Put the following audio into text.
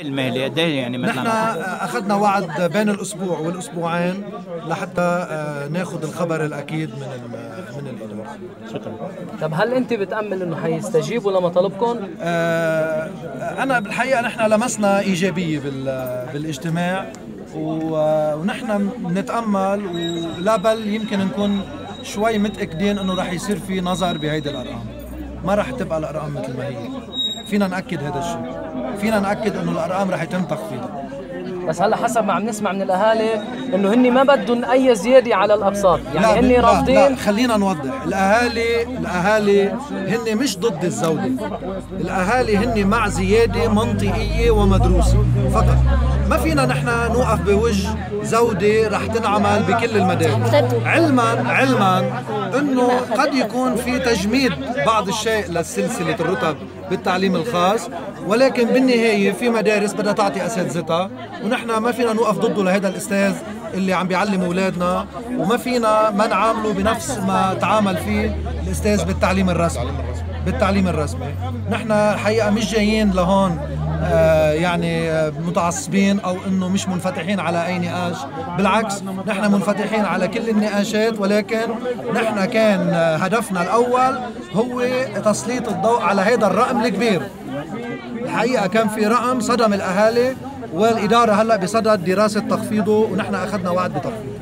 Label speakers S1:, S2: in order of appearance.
S1: المهلة قد إيه يعني
S2: نحن
S1: مثلا
S2: أخذنا وعد بين الأسبوع والأسبوعين لحتى آه، ناخذ الخبر الأكيد من من الإدارة.
S3: طب هل أنت بتأمل إنه حيستجيبوا لمطالبكم؟
S2: آه، أنا بالحقيقة نحن لمسنا إيجابية بال- بالاجتماع ونحن نتأمل ولا بل يمكن نكون شوي متأكدين إنه رح يصير في نظر بهيدي الأرقام. ما رح تبقى الأرقام مثل ما هي. فينا نأكد هذا الشيء. فينا نأكد إنه الأرقام رح يتم تخفيضها.
S3: بس هلا حسب ما عم نسمع من الأهالي إنه هن ما بدهم أي زيادة على الاقساط يعني هن
S2: لا, لا
S3: رافضين
S2: خلينا نوضح. الاهالي الأهالي هن مش ضد الزوده الأهالي هن مع زيادة منطقية ومدروسة. فقط ما فينا نحن نوقف بوجه زوده رح تنعمل بكل المدارس. علما علما إنه قد يكون في تجميد بعض الشيء لسلسلة الرتب. بالتعليم الخاص ولكن بالنهاية في مدارس بدها تعطي اساتذتها ونحن ما فينا نوقف ضده لهذا الأستاذ اللي عم بيعلم أولادنا وما فينا ما نعامله بنفس ما تعامل فيه الأستاذ بالتعليم الرسمي. بالتعليم الرسمي. نحن الحقيقة مش جايين لهون. يعني آه، متعصبين أو إنه مش منفتحين على أي نقاش. بالعكس نحن منفتحين على كل النقاشات ولكن نحن كان آه، هدفنا الأول هو تسليط الضوء على هذا الرقم الكبير. الحقيقة كان في رقم صدم الأهالي والإدارة هلأ بصدد دراسة تخفيضه ونحن أخذنا وعد بتخفيضه.